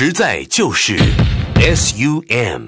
实在就是 sum